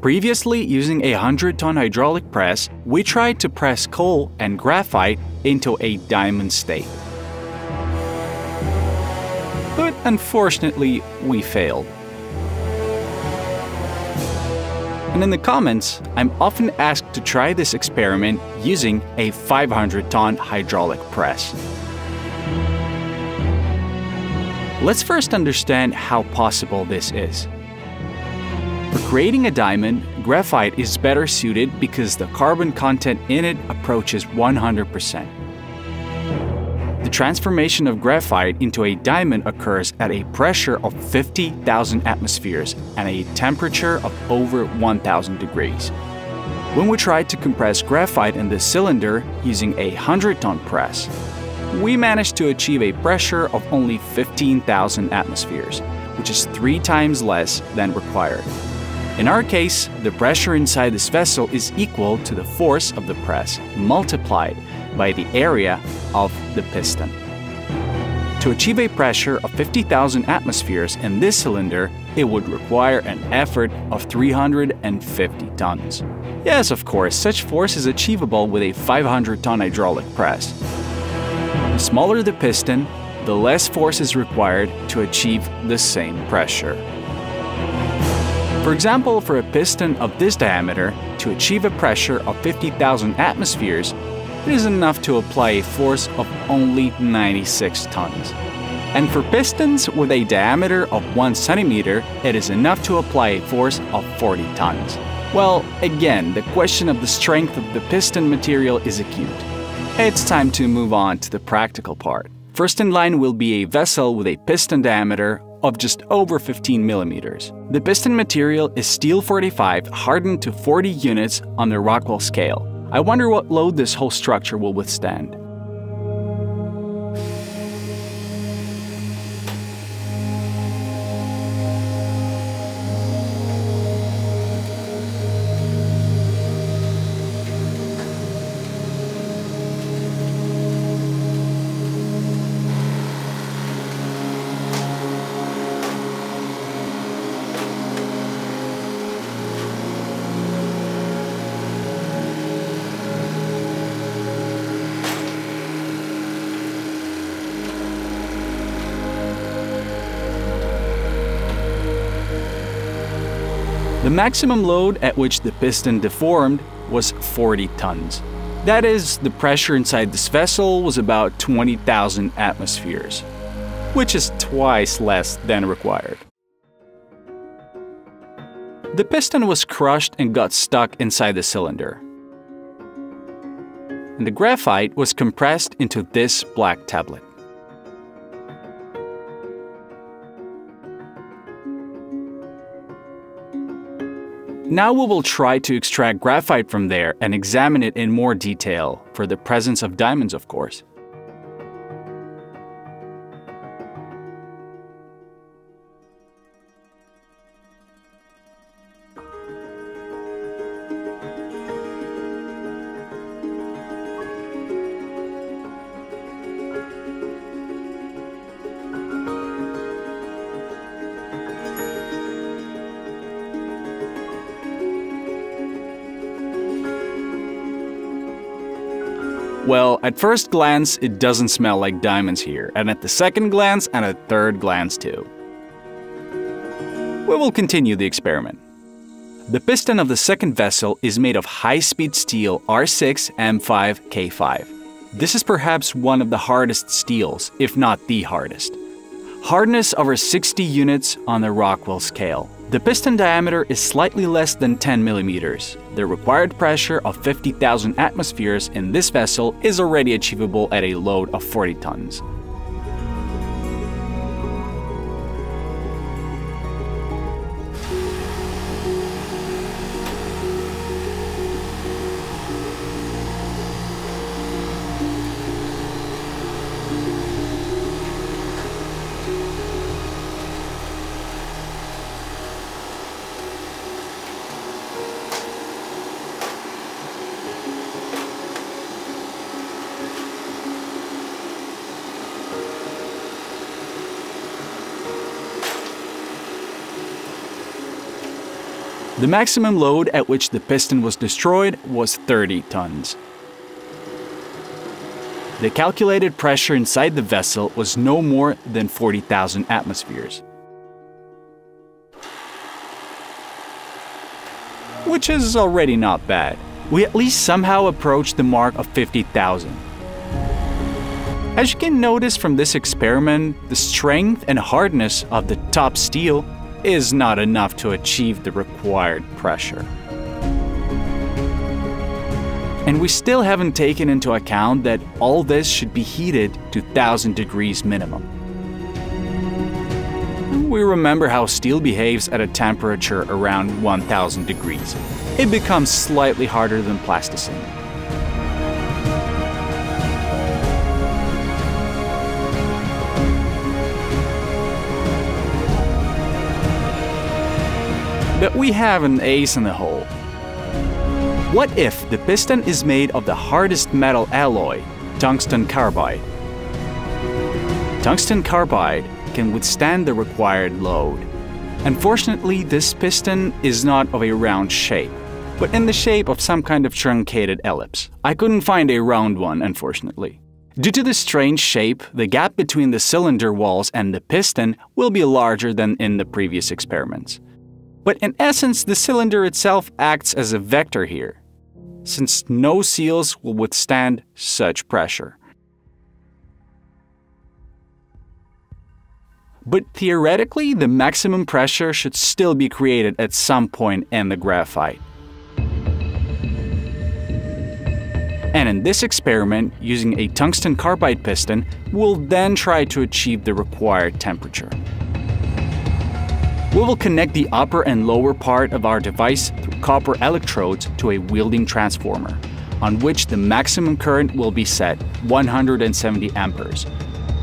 Previously, using a 100-ton hydraulic press, we tried to press coal and graphite into a diamond state. But unfortunately, we failed. And in the comments, I'm often asked to try this experiment using a 500-ton hydraulic press. Let's first understand how possible this is. For creating a diamond, graphite is better suited because the carbon content in it approaches 100%. The transformation of graphite into a diamond occurs at a pressure of 50,000 atmospheres and a temperature of over 1,000 degrees. When we tried to compress graphite in this cylinder using a 100-ton press, we managed to achieve a pressure of only 15,000 atmospheres, which is three times less than required. In our case, the pressure inside this vessel is equal to the force of the press multiplied by the area of the piston. To achieve a pressure of 50,000 atmospheres in this cylinder, it would require an effort of 350 tons. Yes, of course, such force is achievable with a 500-ton hydraulic press. The smaller the piston, the less force is required to achieve the same pressure. For example, for a piston of this diameter, to achieve a pressure of 50,000 atmospheres, it is enough to apply a force of only 96 tons. And for pistons with a diameter of 1 centimeter, it is enough to apply a force of 40 tons. Well, again, the question of the strength of the piston material is acute. It's time to move on to the practical part. First in line will be a vessel with a piston diameter of just over 15 millimeters. The piston material is steel 45 hardened to 40 units on the Rockwell scale. I wonder what load this whole structure will withstand. The maximum load at which the piston deformed was 40 tons. That is, the pressure inside this vessel was about 20,000 atmospheres, which is twice less than required. The piston was crushed and got stuck inside the cylinder. And the graphite was compressed into this black tablet. Now we will try to extract graphite from there and examine it in more detail, for the presence of diamonds of course. Well, at first glance, it doesn't smell like diamonds here, and at the second glance, and a third glance too. We will continue the experiment. The piston of the second vessel is made of high-speed steel R6 M5 K5. This is perhaps one of the hardest steels, if not the hardest. Hardness over 60 units on the Rockwell scale. The piston diameter is slightly less than 10 millimeters. The required pressure of 50,000 atmospheres in this vessel is already achievable at a load of 40 tons. The maximum load at which the piston was destroyed was 30 tons. The calculated pressure inside the vessel was no more than 40,000 atmospheres. Which is already not bad. We at least somehow approached the mark of 50,000. As you can notice from this experiment, the strength and hardness of the top steel is not enough to achieve the required pressure. And we still haven't taken into account that all this should be heated to 1000 degrees minimum. We remember how steel behaves at a temperature around 1000 degrees. It becomes slightly harder than plasticine. But we have an ace in the hole. What if the piston is made of the hardest metal alloy, tungsten carbide? Tungsten carbide can withstand the required load. Unfortunately, this piston is not of a round shape, but in the shape of some kind of truncated ellipse. I couldn't find a round one, unfortunately. Due to the strange shape, the gap between the cylinder walls and the piston will be larger than in the previous experiments. But in essence, the cylinder itself acts as a vector here, since no seals will withstand such pressure. But theoretically, the maximum pressure should still be created at some point in the graphite. And in this experiment, using a tungsten carbide piston, we'll then try to achieve the required temperature. We will connect the upper and lower part of our device through copper electrodes to a welding transformer, on which the maximum current will be set 170 amperes.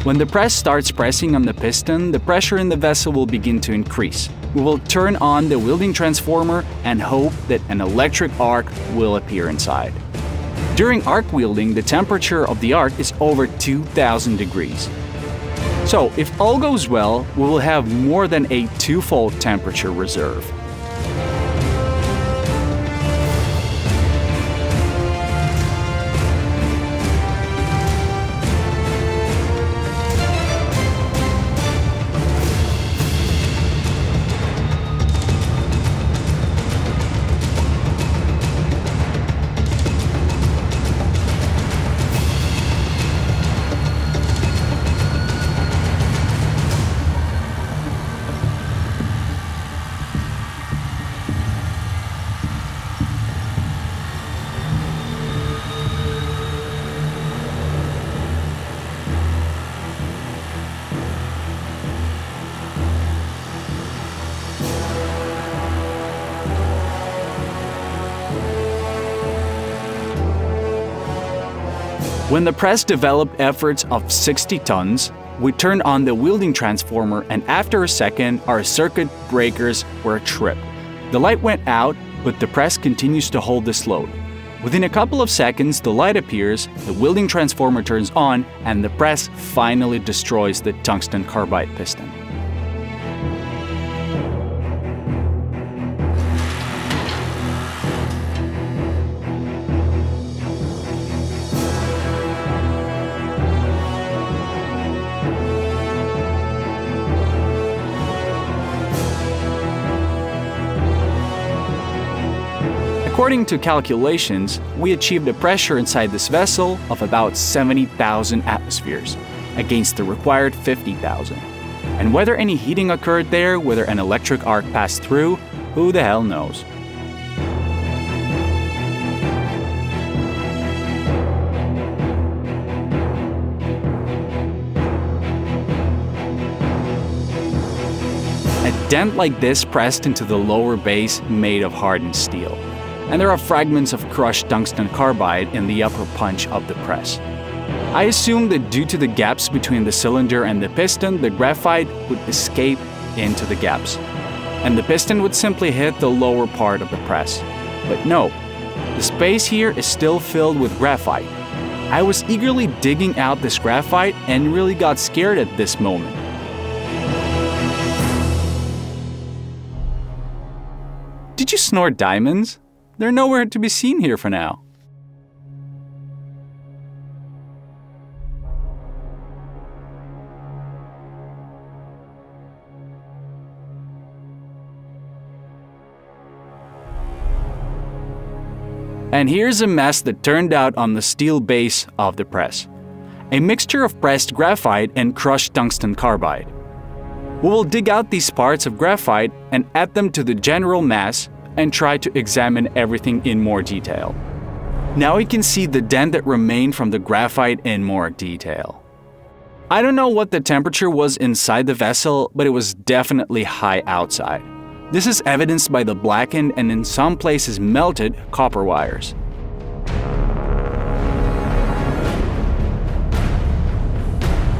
When the press starts pressing on the piston, the pressure in the vessel will begin to increase. We will turn on the welding transformer and hope that an electric arc will appear inside. During arc welding, the temperature of the arc is over 2000 degrees. So, if all goes well, we will have more than a twofold temperature reserve. When the press developed efforts of 60 tons, we turned on the welding transformer and after a second, our circuit breakers were tripped. The light went out, but the press continues to hold this load. Within a couple of seconds, the light appears, the welding transformer turns on, and the press finally destroys the tungsten carbide piston. According to calculations, we achieved a pressure inside this vessel of about 70,000 atmospheres, against the required 50,000. And whether any heating occurred there, whether an electric arc passed through, who the hell knows? A dent like this pressed into the lower base made of hardened steel and there are fragments of crushed tungsten carbide in the upper punch of the press. I assume that due to the gaps between the cylinder and the piston, the graphite would escape into the gaps, and the piston would simply hit the lower part of the press. But no, the space here is still filled with graphite. I was eagerly digging out this graphite and really got scared at this moment. Did you snort diamonds? They're nowhere to be seen here for now. And here's a mess that turned out on the steel base of the press. A mixture of pressed graphite and crushed tungsten carbide. We will dig out these parts of graphite and add them to the general mass and try to examine everything in more detail. Now we can see the dent that remained from the graphite in more detail. I don't know what the temperature was inside the vessel, but it was definitely high outside. This is evidenced by the blackened and in some places melted copper wires.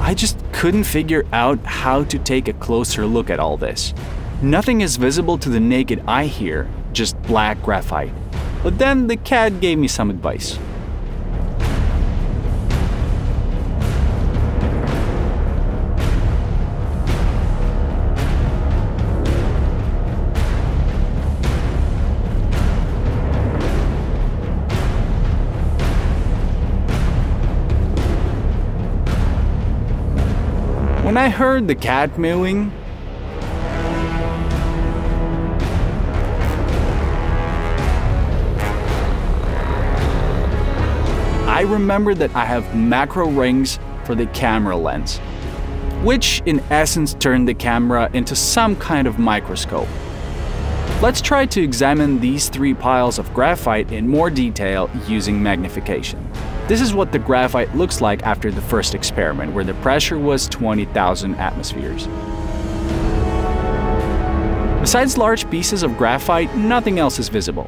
I just couldn't figure out how to take a closer look at all this. Nothing is visible to the naked eye here, just black graphite. But then the cat gave me some advice. When I heard the cat mewing, I remember that I have macro rings for the camera lens, which in essence turn the camera into some kind of microscope. Let's try to examine these three piles of graphite in more detail using magnification. This is what the graphite looks like after the first experiment, where the pressure was 20,000 atmospheres. Besides large pieces of graphite, nothing else is visible.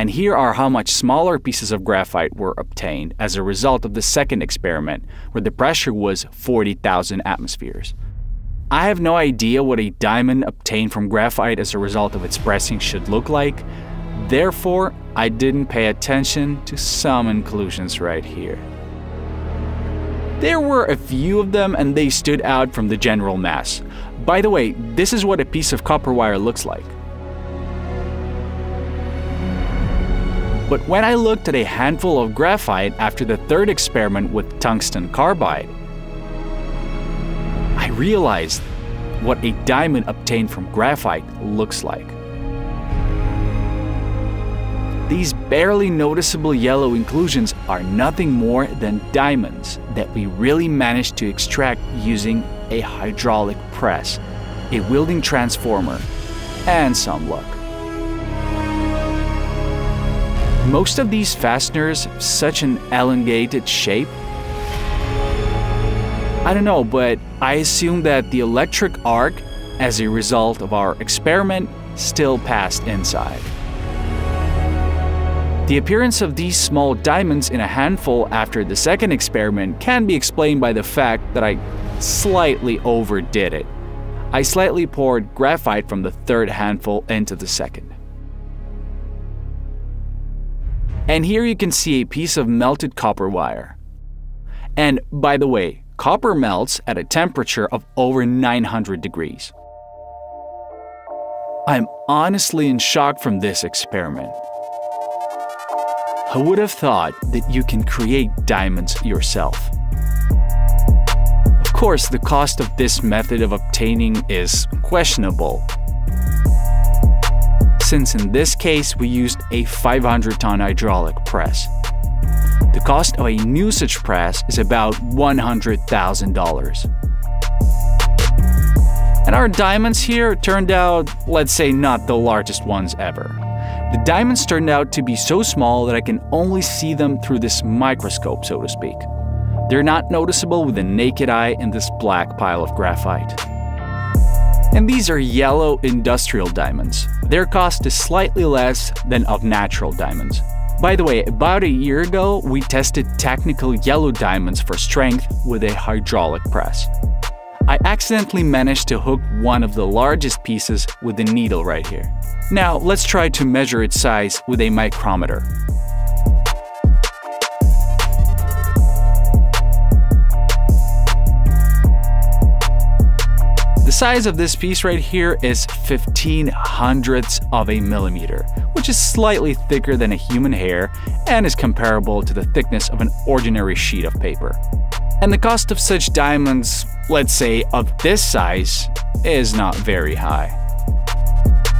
And here are how much smaller pieces of graphite were obtained as a result of the second experiment, where the pressure was 40,000 atmospheres. I have no idea what a diamond obtained from graphite as a result of its pressing should look like, Therefore, I didn't pay attention to some inclusions right here. There were a few of them and they stood out from the general mass. By the way, this is what a piece of copper wire looks like. But when I looked at a handful of graphite after the third experiment with tungsten carbide, I realized what a diamond obtained from graphite looks like. These barely noticeable yellow inclusions are nothing more than diamonds that we really managed to extract using a hydraulic press, a welding transformer, and some luck. Most of these fasteners such an elongated shape. I don't know, but I assume that the electric arc, as a result of our experiment, still passed inside. The appearance of these small diamonds in a handful after the second experiment can be explained by the fact that I slightly overdid it. I slightly poured graphite from the third handful into the second. And here you can see a piece of melted copper wire. And by the way, copper melts at a temperature of over 900 degrees. I'm honestly in shock from this experiment. Who would have thought that you can create diamonds yourself? Of course, the cost of this method of obtaining is questionable, since in this case we used a 500 ton hydraulic press. The cost of a new such press is about $100,000. And our diamonds here turned out, let's say, not the largest ones ever. The diamonds turned out to be so small that I can only see them through this microscope, so to speak. They're not noticeable with the naked eye in this black pile of graphite. And these are yellow industrial diamonds. Their cost is slightly less than of natural diamonds. By the way, about a year ago, we tested technical yellow diamonds for strength with a hydraulic press. I accidentally managed to hook one of the largest pieces with the needle right here. Now let's try to measure its size with a micrometer. Size of this piece right here is 15 hundredths of a millimeter, which is slightly thicker than a human hair and is comparable to the thickness of an ordinary sheet of paper. And the cost of such diamonds, let's say of this size, is not very high.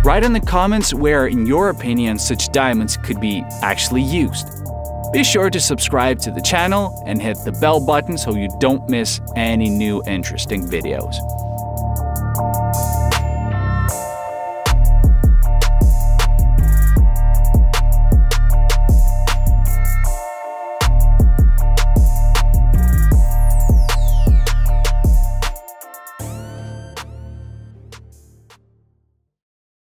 Write in the comments where, in your opinion, such diamonds could be actually used. Be sure to subscribe to the channel and hit the bell button so you don't miss any new interesting videos.